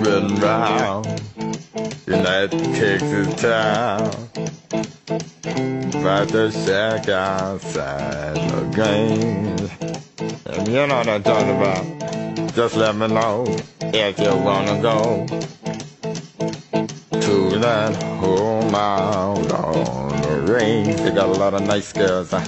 riding mm-hmm. round in that Texas town. About the shack outside the games. And you know what I'm talking about. Just let me know if you wanna go to that home out on the range. They got a lot of nice girls. Huh?